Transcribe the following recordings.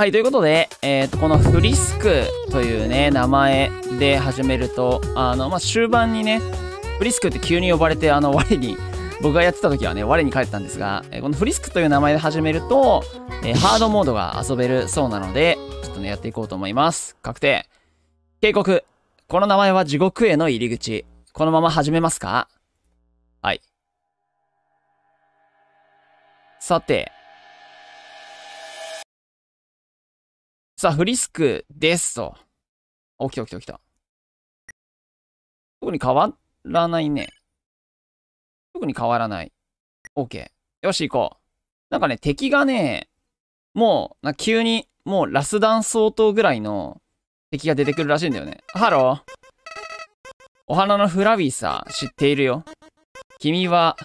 はい、ということで、えっ、と、このフリスクというね、名前で始めると、あの、まあ、終盤にね、フリスクって急に呼ばれて、あの、我に、僕がやってた時はね、我に帰ったんですが、えーこのフリスクという名前で始めると、えーハードモードが遊べるそうなので、ちょっとね、やっていこうと思います。確定。警告。この名前は地獄への入り口。このまま始めますか？はい。さて。さあ、フリスクですと。起きた起きた起きた。特に変わらないね。特に変わらない。OK。よし、行こう。なんかね、敵がね、もう、な急に、もうラスダン相当ぐらいの敵が出てくるらしいんだよね。ハロー。お花のフラウィーさ、知っているよ。君は、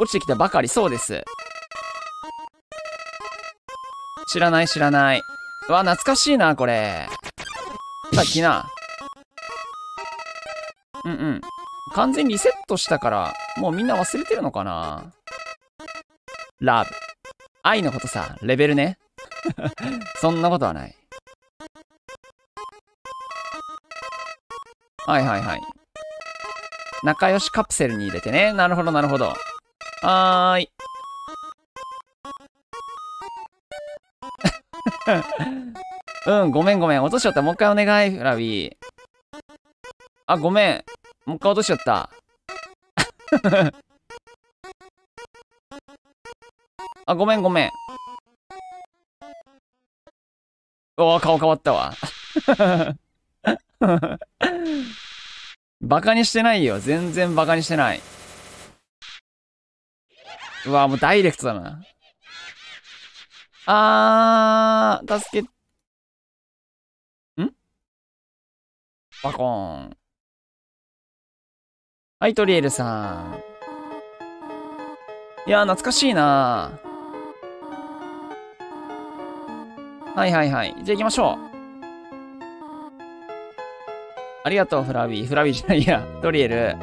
落ちてきたばかりそうです。知らない知らない。わ、懐かしいな、これ。さっきな。うんうん。完全リセットしたから、もうみんな忘れてるのかなラブ。愛のことさ、レベルね。そんなことはない。はいはいはい。仲良しカプセルに入れてね。なるほどなるほど。はーい。うん、ごめんごめん。落としちゃった。もう一回お願い、フラビー。あ、ごめん。もう一回落としちゃった。あ、ごめんごめん。おお、顔変わったわ。バカにしてないよ。全然バカにしてない。うわ、もうダイレクトだな。あー、助け、ん？バコーン。はい、トリエルさん。いやー、懐かしいなはいはいはい。じゃあ行きましょう。ありがとう、フラウィー。フラウィーじゃないや、トリエル。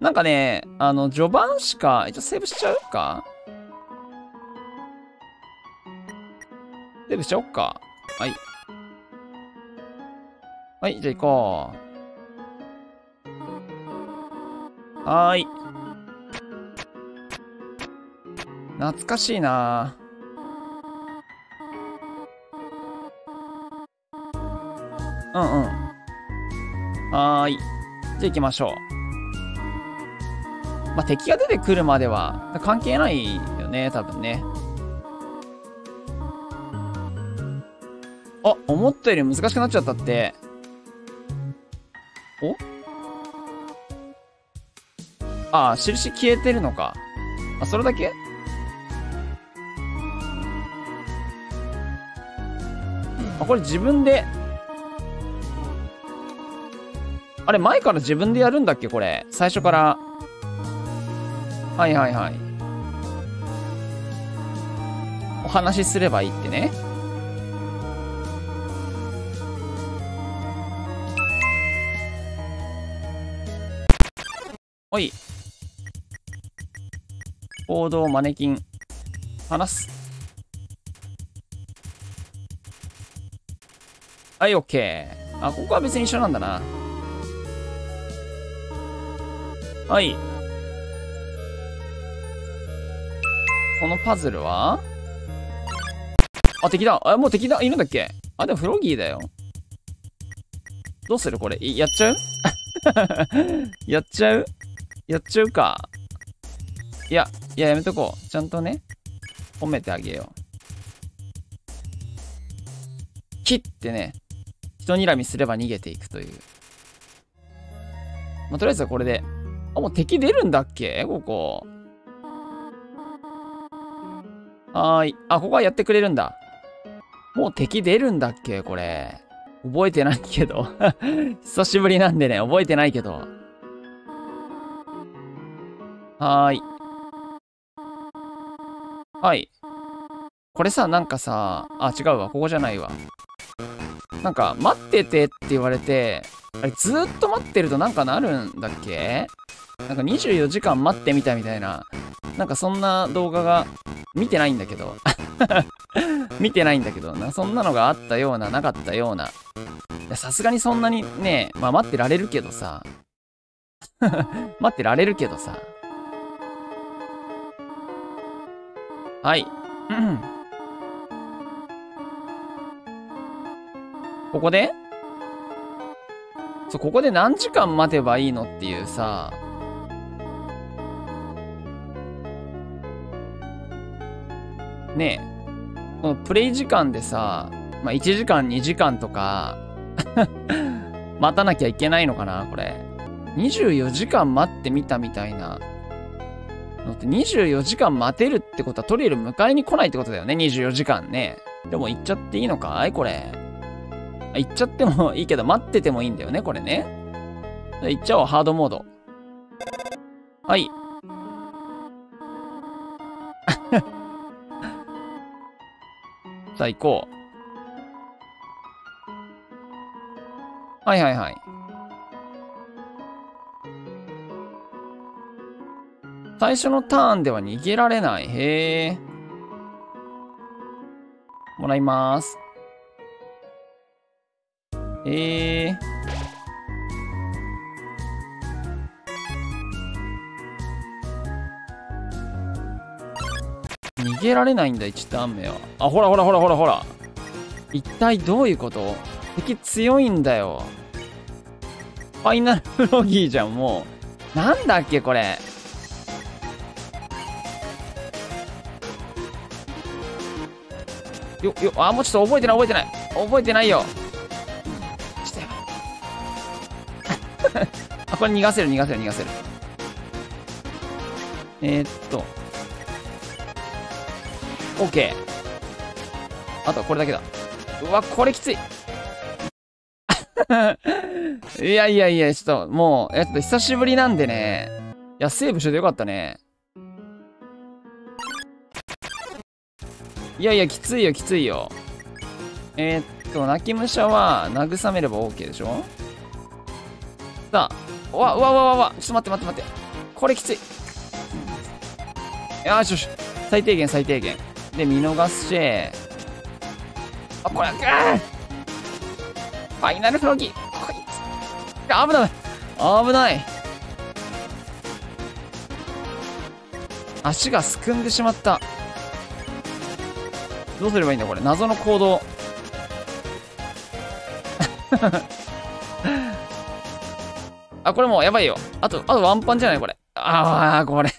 なんかね、あの、序盤しか、一応セーブしちゃうか？セーブしちゃおっか。はい。はい、じゃあ行こう。はーい。懐かしいなうんうん。はーい。じゃあ行きましょう。まあ、敵が出てくるまでは関係ないよね、多分ね。あ、思ったより難しくなっちゃったって。お？ああ、印消えてるのか。あ、それだけ？あ、これ自分で？あれ、前から自分でやるんだっけこれ？最初から。はいはいはい。お話しすればいいってね。おい。行動マネキン。話す。はい、オッケー。あ、ここは別に一緒なんだな。はい。このパズルは？あ、敵だ。あ、もう敵だ。いるんだっけ？あ、でもフロギーだよ。どうするこれ？やっちゃう？やっちゃう？やっちゃうか。いや、いや、やめとこう。ちゃんとね、褒めてあげよう。切ってね、人睨みすれば逃げていくという。まあ、とりあえずはこれで。あ、もう敵出るんだっけ？ここ。はーい。あ、ここはやってくれるんだ。もう敵出るんだっけ？これ。覚えてないけど。久しぶりなんでね、覚えてないけど。はーい。はい。これさ、なんかさ、あ、違うわ。ここじゃないわ。なんか、待っててって言われて、あれ、ずーっと待ってるとなんかなるんだっけ？なんか24時間待ってみたみたいななんかそんな動画が、見てないんだけど。見てないんだけどな。そんなのがあったような、なかったような。さすがにそんなにね、まあ待ってられるけどさ。待ってられるけどさ。はい。ここで？そう、ここで何時間待てばいいのっていうさ。ねえ。このプレイ時間でさ、まあ、1時間、2時間とか 待たなきゃいけないのかなこれ。24時間待ってみたみたいな。のって24時間待てるってことはトリエル迎えに来ないってことだよね。24時間ね。でも行っちゃっていいのかい？これ。行っちゃってもいいけど、待っててもいいんだよね、これね。行っちゃおう、ハードモード。はい。さあ、行こう。はいはいはい。最初のターンでは逃げられない。へえ。もらいます。へえ。逃げられないんだ、1ターン目は。あ、ほらほらほらほらほら。一体どういうこと？敵強いんだよ。ファイナルフロギーじゃん、もう。なんだっけ、これ？よ、よ、あ、もうちょっと覚えてない、覚えてない。覚えてないよちょっとやばい。あ、これ逃がせる、逃がせる、逃がせる。えー、っと。OK。あとこれだけだ。うわ、これきつい。いやいやいや、ちょっと、もう、えっと、久しぶりなんでね。いや、セーブしててよかったね。いやいや、きついよ、きついよ。えー、っと、泣き武者は慰めれば OK でしょ？さあう、わう、わうわわわ、ちょっと待って待って待って。これきつい。よしよし。最低限最低限。で、見逃すし。あ、これ、あファイナルフロギー。危ない危ない足がすくんでしまった。どうすればいいんだこれ？謎の行動。あ、これもうやばいよ。あと、あとワンパンじゃないこれ？ああ、これ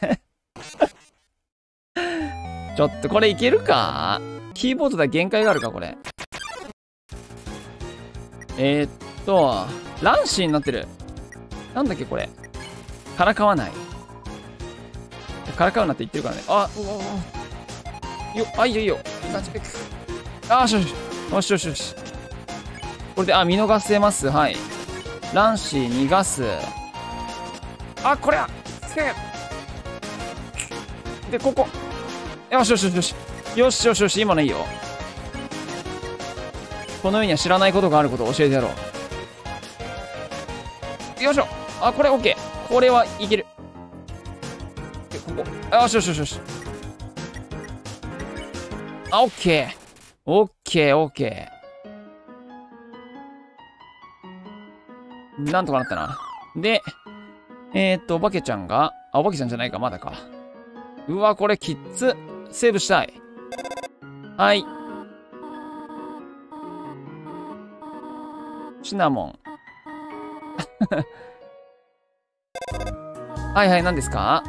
ちょっとこれいけるか？キーボードで限界があるかこれ。えー、っと、乱視になってる。なんだっけこれ？からかわない。からかうなって言ってるからね。あ、うおよ、あ、いいよいいよ。いい感じ。あ、しよしよしよしよし。これで、あ、見逃せます。はい。卵子逃がす。あ、これはで、ここ。よしよしよしよし。よしよしよし、今のいいよ。この世には知らないことがあることを教えてやろう。よいしょ。あ、これ OK。これはいける。ここ。よしよしよしよし。あ、OK。OK、OK。なんとかなったな。で、えー、っと、お化けちゃんが、あ、お化けちゃんじゃないか、まだか。うわ、これきっつ。セーブしたい。はい。シナモン。はいはい、何ですか？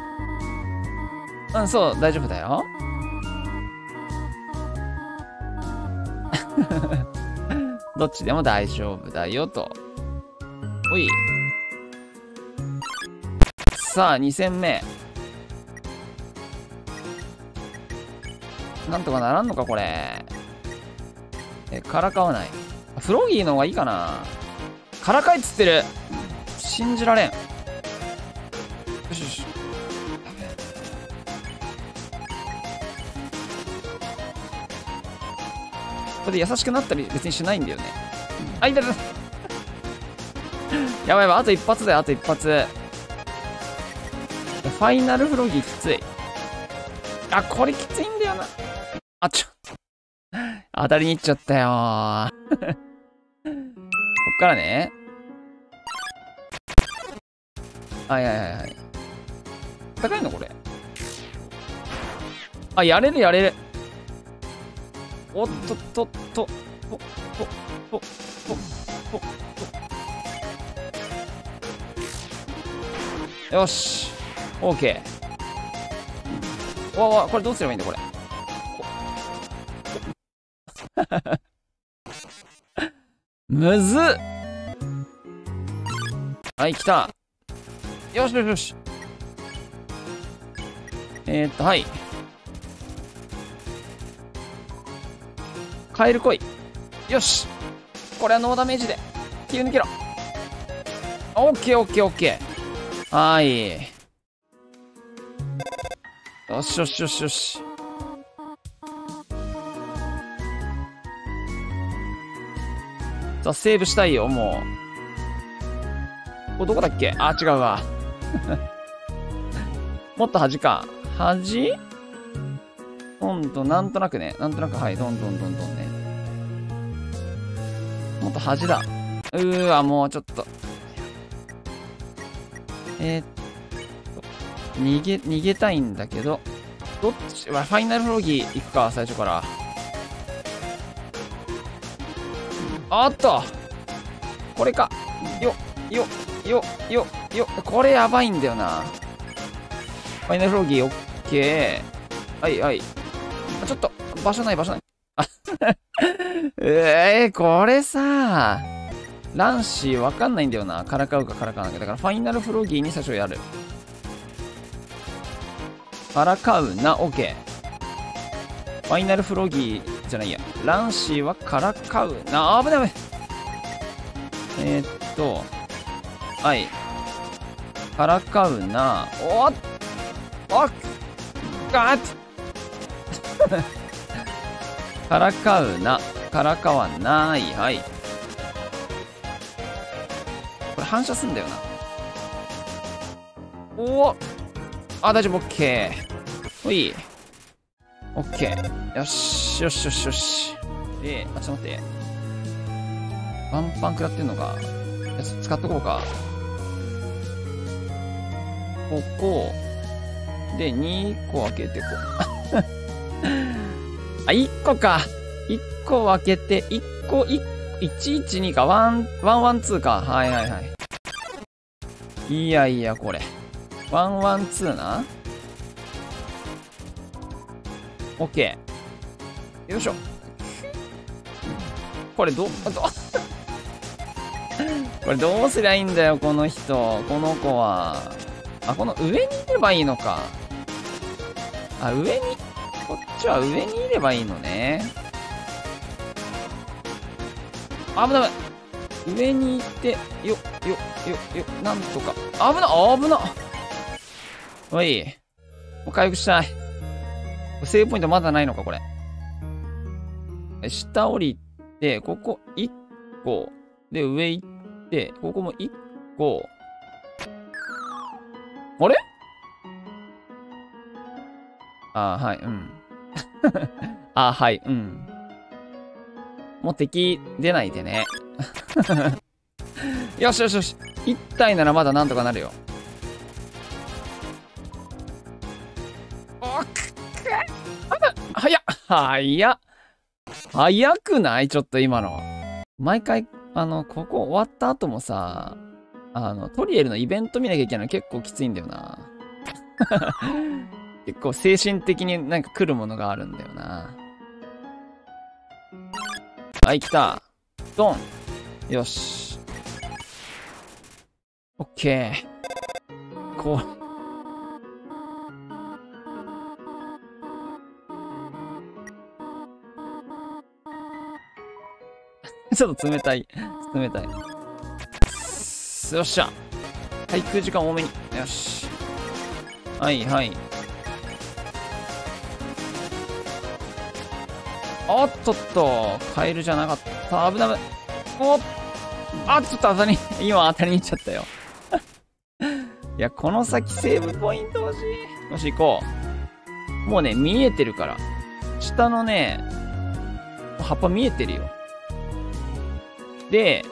うん、そう、大丈夫だよ。どっちでも大丈夫だよと。おい。さあ、2戦目。なんとかならんのか、これ。え、からかわない。フロギーの方がいいかな。からかいっつってる。信じられん。よしよし。これで優しくなったり別にしないんだよね。あ、いたいた。やばいやばい、あと一発だよ、あと一発。ファイナルフロギーきつい。あ、これきついんだよな。あ、ちょ。当たりに行っちゃったよ こっからね。はいはいはいはい。高いのこれ。あ、やれるやれる。おっとっとっと。ほ、ほ、ほ、ほ、ほ、ほ。よし。オッケー。わわ、これどうすればいいんだこれ。むずっはい、来た。よしよしよし。えー、っと、はい。カエル来い。よし。これはノーダメージで。切り抜けろ。オッケーオッケーオッケー。はい。よしよしよしよし。さあ、セーブしたいよ、もう。これどこだっけ？あ、違うわ。もっと端か。端？どんどん、なんとなくね。なんとなく、はい、どんどんどんどんね。もっと端だ。うーわ、もうちょっと。えー、っと、逃げ、逃げたいんだけど、どっち、ファイナルフロギー行くか、最初から。あっとこれかよよよよよこれやばいんだよなファイナルフロギーオッケーはいはいちょっと場所ない場所ない えー、これさランシーわかんないんだよなからかうかからかわないかだからファイナルフロギーに最初やるからかうなオッケーファイナルフロギーじゃないや。ランシーはからかうな。あ、危ない危ない。えー、っと、はい。からかうな。おっおっガッ からかうな。からかわない。はい。これ反射すんだよな。おおあ、大丈夫、オッケー。ほい。オッケー。よし、よしよしよし。で、あ、ちょっと待って。パンパン食らってんのか。使っとこうか。ここ。で、2個開けてこう。あ、1個か。1個開けて、1個、112か。1、112か。はいはいはい。いやいや、これ。112な。オッケー。よいしょ。これど、ど、これどうすりゃいいんだよ、この人。この子は。あ、この上にいればいいのか。あ、上に、ちは上にいればいいのね。危ない危ない。上に行って、よ、よ、よ、よ、なんとか。危な、危な。おい。もう回復したい。セーブポイントまだないのか、これ。下降りて、ここ1個。で、上行って、ここも1個。あれ？あはい、うん。あはい、うん。もう敵出ないでね。よしよしよし。1体ならまだなんとかなるよ。おっ早っ早っ早くない？ちょっと今の。毎回、あの、ここ終わった後もさ、あの、トリエルのイベント見なきゃいけないの結構きついんだよな。結構精神的になんか来るものがあるんだよな。はい、来た。ドン。よし。オッケー。こう。ちょっと冷たい。冷たい。よっしゃ。滞空時間多めに。よし。はいはい。おっとっと、カエルじゃなかった。危ない。おっあ、ちょっと当たり、今当たりに行っちゃったよ。いや、この先セーブポイント欲しい。よし、行こう。もうね、見えてるから。下のね、葉っぱ見えてるよ。で、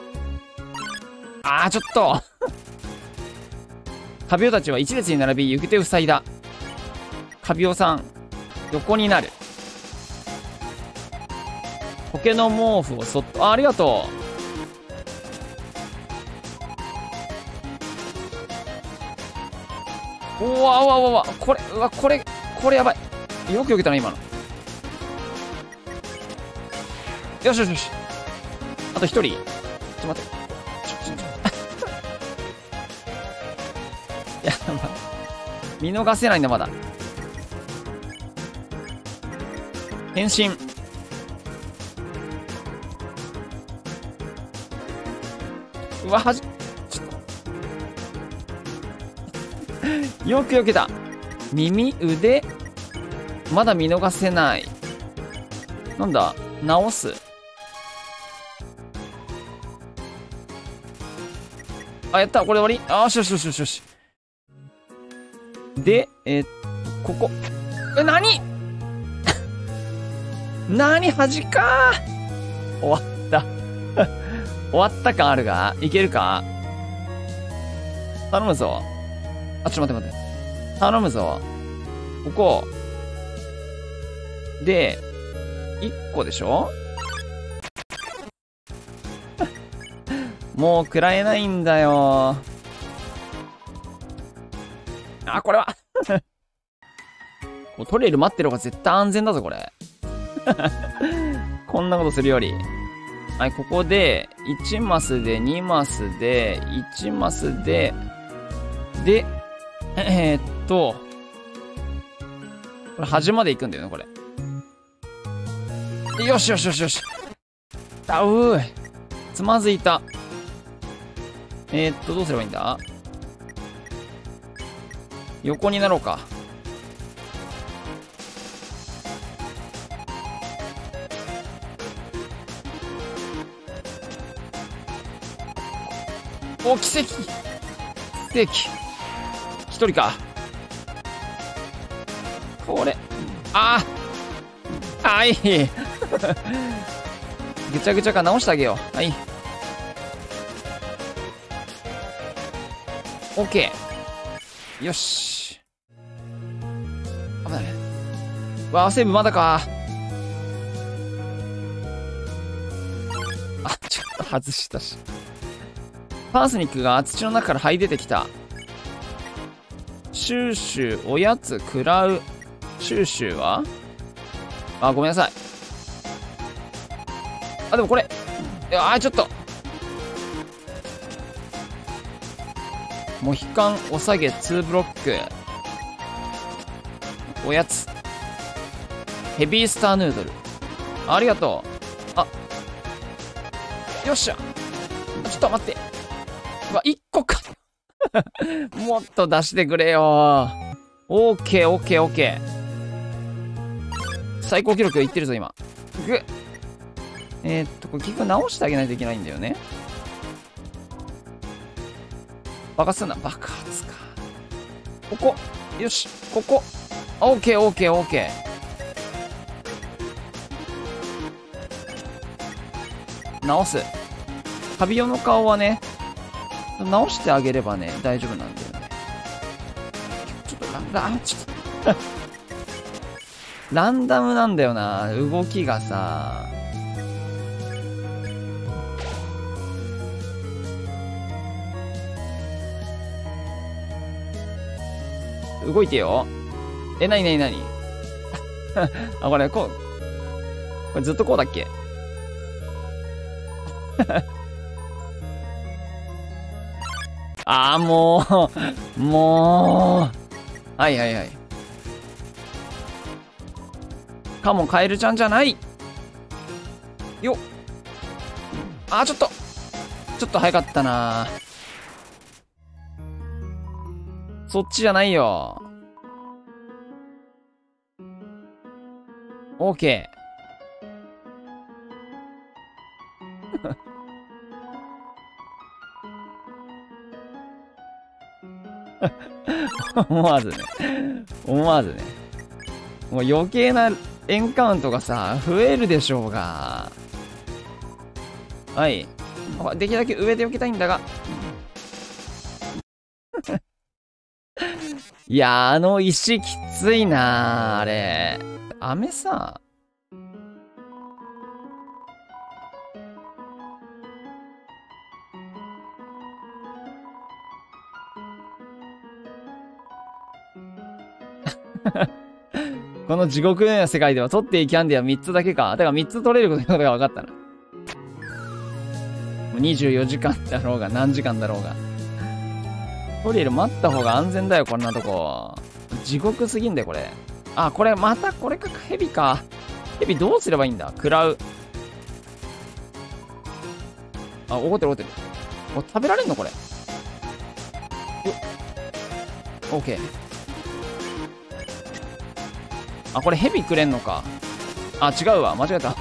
あー、ちょっと カビオたちは一列に並び、行く手塞いだ。カビオさん、横になる。苔の毛布をそっと、あありがとう。うわうわうわわ、これ、うわ、これ、これやばい。よくよけたな、今の。よしよしよし。あと一人。ちょっと待って。ちょ、ちょ、ちょ い。やば。見逃せないんだ、まだ。変身。わ、はじ、ちょっと。よくよけた。耳、腕、まだ見逃せない。なんだ直す？あ、やった。これ終わり？あよしよしよしよしよし。で、えー、ここ。え、なになに恥か終わった。終わった感あるが？いけるか？頼むぞ。あ、ちょっと待って待って。頼むぞ。ここ。で、1個でしょ？もう食らえないんだよ。あ、これは もうトレイル待ってる方が絶対安全だぞ、これ。こんなことするより。はい、ここで、1マスで、2マスで、1マスで、で、えー、っと、これ端まで行くんだよね、これ。よしよしよしよし。あうーつまずいた。えー、っと、どうすればいいんだ？横になろうか。お、奇跡奇跡一人か。これ。ああはい。ぐちゃぐちゃか直してあげよう。はい。オッケー。よし。危ない。わあ、セーブまだか。あ、ちょっと外したし。パースニックが土の中から這い出てきた。シューシュー、おやつ、食らう。シューシューは？あ、ごめんなさい。あ、でもこれ。あ、ちょっと。モヒカン、お下げ、2ブロック。おやつ。ヘビースターヌードル。ありがとう。あ。よっしゃ。ちょっと待って。わ、1個か。もっと出してくれよ。オーケー、オーケー、オーケー。最高記録いってるぞ、今。ぐえー、っと、これ結局直してあげないといけないんだよね。爆発すんな。爆発か。ここ。よし。ここ。オーケー、オーケー、オーケー。直す。カビオの顔はね、直してあげればね、大丈夫なんだよね。ちょっとランダム、ちょっとランダムなんだよな、動きがさ。動いてよ。え、なになになに？あ、これ、こう、これずっとこうだっけ？ああ、もう、もう。はいはいはい。かもカエルちゃんじゃない。よっ。あー、ちょっと。ちょっと早かったなそっちじゃないよ。オーケー。思わずね。思わずね。もう余計なエンカウントがさ、増えるでしょうが。はい。できるだけ上で避けたいんだが。いやあの石きついなあれ。雨さ。この地獄のような世界では取っていいキャンディは3つだけか。だから3つ取れることが分かったな。もう24時間だろうが何時間だろうが。トリエル待った方が安全だよ、こんなとこ。地獄すぎんだよ、これ。あ、これ、またこれか、ヘビか。ヘビどうすればいいんだ？食らう。あ、怒ってる怒ってる。お、食べられんの？これ。よっ。オッケー。あ、これヘビくれんのか。あ、違うわ。間違えた。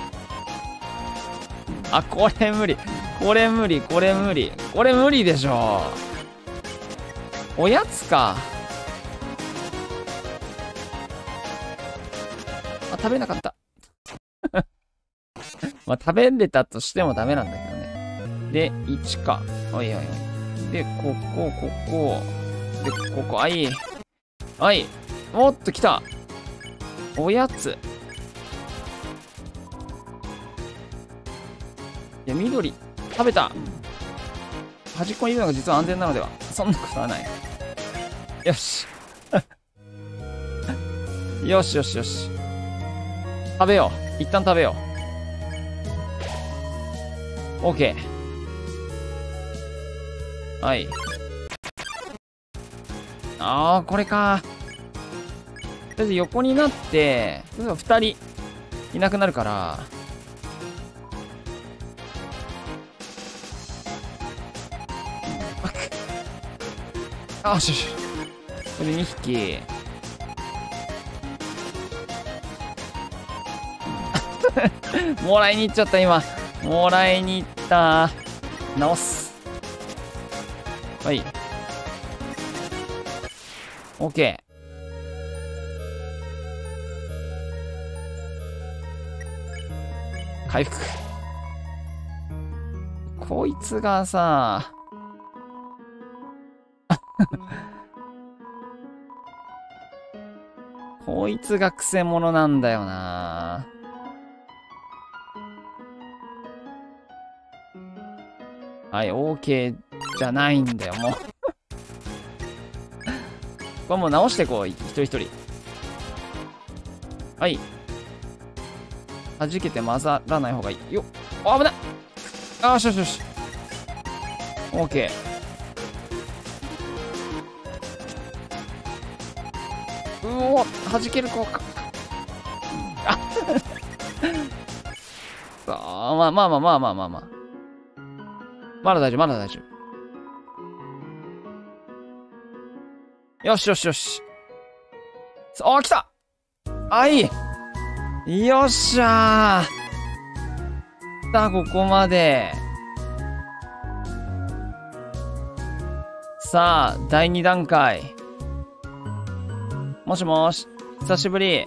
あ、これ無理。これ無理、これ無理。これ無理でしょ。おやつか。あ、食べなかった。まあ、食べれたとしてもダメなんだけどね。で、1か。おいおいおい。で、ここ、ここ。で、ここ、はい。はい。おっと、来た。おやつ。いや、緑、食べた。端っこにいるのが実は安全なのでは。そんなことはない。よし。よしよしよし。食べよう。一旦食べよう。OK。はい。ああ、これか。とりあえず横になって、例えば2人いなくなるから、あ、よしよし。これで2匹。もらいに行っちゃった、今。もらいに行った。直す。はい。OK。回復。こいつがさ、こいつがくせ者なんだよなはい、OK じゃないんだよ、もう これもう直していこう、一人一人。はい。弾けて混ざらない方がいい。よっ。あ、危ないあよしよしよし。オッケー。うお弾ける効果。あ さあ、まあまあまあまあまあまあまあ。まだ大丈夫、まだ大丈夫。よしよしよし。あ、来たあ、いいよっしゃーさあ、ここまで。さあ、第2段階。もしもし、久しぶり。